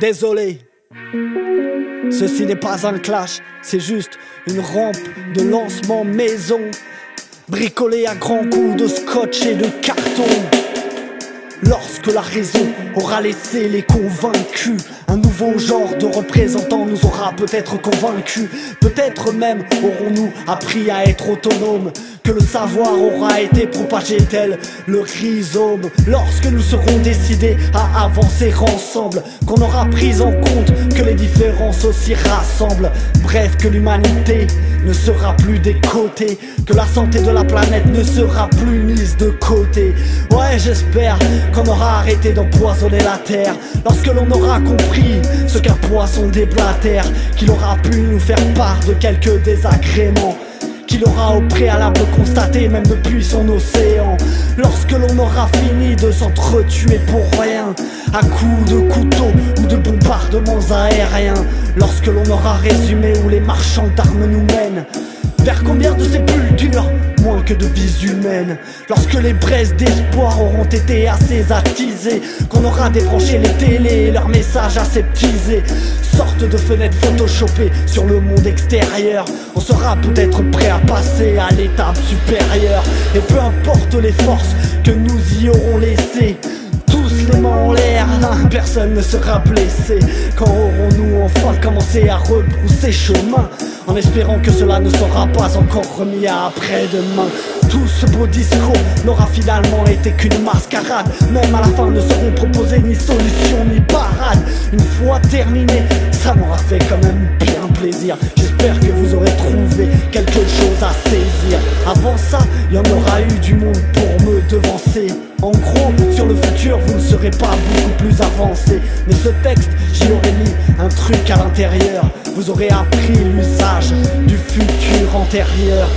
Désolé. Ceci n'est pas un clash, c'est juste une rampe de lancement maison, bricolée à grands coups de scotch et de carton. Lorsque la raison aura laissé les convaincus, un nouveau genre de représentant nous aura peut-être convaincus. Peut-être même aurons-nous appris à être autonomes. Que le savoir aura été propagé tel le rhizome. Lorsque nous serons décidés à avancer ensemble, qu'on aura pris en compte que les différences aussi rassemblent. Bref, que l'humanité ne sera plus des côtés, que la santé de la planète ne sera plus mise de côté. Ouais, j'espère qu'on aura arrêté d'empoisonner la terre lorsque l'on aura compris ce qu'un poisson déblatère, qu'il aura pu nous faire part de quelques désagréments qu'il aura au préalable constaté même depuis son océan Lorsque l'on aura fini de s'entretuer pour rien À coups de couteau ou de bombardements aériens. Lorsque l'on aura résumé où les marchands d'armes nous mènent. Vers combien de sépultures Moins que de vies humaines. Lorsque les braises d'espoir auront été assez attisées Qu'on aura débranché les télés et leurs messages aseptisés. Sorte de fenêtre photoshopée sur le monde extérieur. On sera peut-être prêt à passer à l'étape supérieure. Et peu importe les forces que nous y aurons laissées tous les mains en personne ne sera blessé Quand aurons-nous enfin commencé à rebrousser chemin en espérant que cela ne sera pas encore remis à après-demain. Tout ce beau discours n'aura finalement été qu'une mascarade. Même à la fin ne seront proposés ni solution ni parade. Une fois terminé, ça m'aura fait quand même bien J'espère que vous aurez trouvé quelque chose à saisir. Avant ça, il y en aura eu du monde pour me devancer. En gros, sur le futur, vous ne serez pas beaucoup plus avancé. Mais ce texte, j'y aurais mis un truc à l'intérieur. Vous aurez appris l'usage du futur antérieur.